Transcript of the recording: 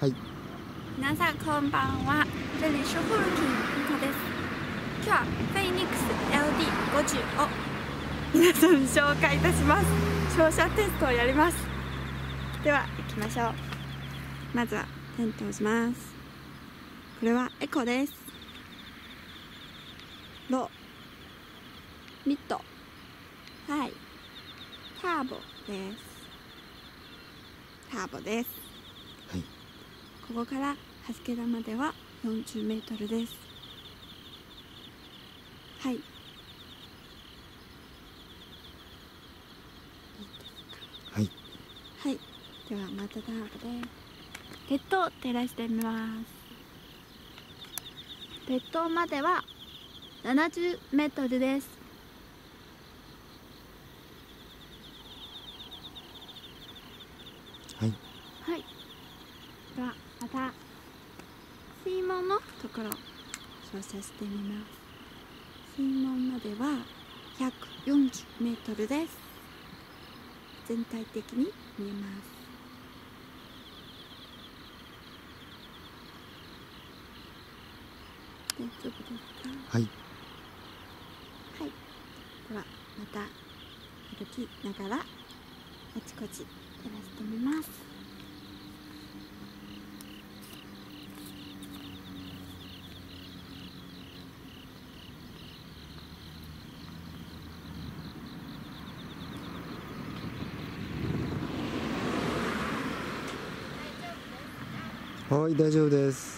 はい。皆さんこんばんは。这里是ホルキンミコです。今日はフェイニックス LD50 を。皆さんに紹介いたします。照射テストをやります。では行きましょう。まずはテントをします。これはエコです。ロ。ミッドはい。ターボです。ターボです。はいここからハスケダまでは40メートルです。はい。はい。はい。ではまたターボで鉄塔を照らしてみます。鉄塔までは70メートルです。はい。はいではまた水門のところ照射してみます。水門までは140メートルです。全体的に見えます。大丈夫ですか？はい。はい。ではまた歩きながらあちこち照らしてみますはい大丈夫です。